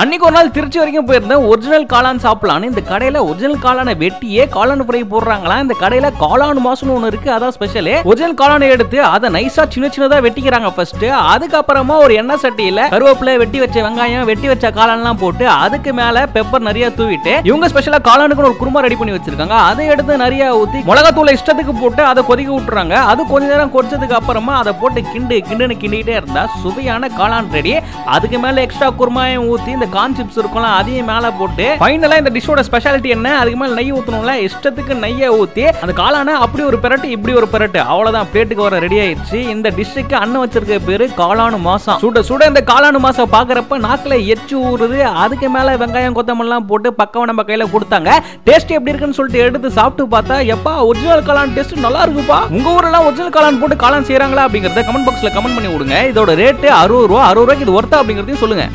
அன்னைக்கு ஒரு நாள் திருச்சி வரைக்கும் போயிருந்தேன். ஒரிஜினல் காளான் சாப்பிடலான்னு. இந்த கடையில ஒரிஜினல் காளானை வெட்டியே காளான் ஃப்ரை போடுறாங்களா? இந்த கடையில காளான் மாசுன்னு ஒன்று இருக்கு அதான் ஸ்பெஷலு ஒரிஜினல் காளானை எடுத்து அதை நைஸா சின்ன சின்னதா வெட்டிக்கிறாங்க ஃபர்ஸ்ட் அதுக்கப்புறமா ஒரு எண்ணெய் சட்டியில கருவேப்பிலை வெட்டி வச்ச வெங்காயம் வெட்டி வச்ச காளான்லாம் போட்டு அதுக்கு மேல பெப்பர் நிறைய தூவிட்டு இவங்க ஸ்பெஷலா காளானுக்குன்னு ஒரு குருமா ரெடி பண்ணி வச்சிருக்காங்க. அதை எடுத்து நிறைய ஊத்தி மிளகாத்தூளை இஷ்டத்துக்கு போட்டு அதை கொதிக்க விட்டுறாங்க. அது கொஞ்ச நேரம் கொதிச்சதுக்கு அப்புறமா அதை போட்டு கிண்டு கிண்டுன்னு கிண்டிக்கிட்டே இருந்தா சுவையான காளான் ரெடி அதுக்கு மேல எக்ஸ்ட்ரா குருமாயம் ஊத்தி இந்த கார்ன் சிப்ஸ் இருக்கும்ல அதையும் மேலே போட்டு ஃபைனலாக இந்த டிஷ்ஷோட ஸ்பெஷாலிட்டி என்ன? அதுக்கு மேலே நெய் ஊற்றணும்ல இஷ்டத்துக்கு நெய்யை ஊற்றி அந்த காளான அப்படி ஒரு பெரட்டு இப்படி ஒரு பெரட்டு. அவ்வளோதான் பிளேட்டுக்கு வர ரெடி ஆயிடுச்சு. இந்த டிஷ்ஷுக்கு அண்ணன் வச்சிருக்க பேர் காளானு மாசம். சுட சுட இந்த காளானு மாசம் பார்க்குறப்ப நாக்கில் எச்சு ஊறுது. அதுக்கு மேலே வெங்காயம் கொத்தமல்லாம் போட்டு பக்கம் நம்ம கையில் கொடுத்தாங்க. டேஸ்ட் எப்படி இருக்குன்னு சொல்லிட்டு எடுத்து சாப்பிட்டு பார்த்தா எப்பா ஒரிஜினல் காளான் டேஸ்ட் நல்லா இருக்குப்பா. உங்க ஊரெல்லாம் ஒரிஜினல் காளான் போட்டு காளான் செய்கிறாங்களா அப்படிங்கறத கமெண்ட் பாக்ஸில் கமெண்ட் பண்ணி விடுங்க. இதோட ரேட்டு அறுபது ரூபா அறுபது ரூபாய்க்கு இது ஒர்த்தா அப்படிங்கறதையும் சொல்லுங்க.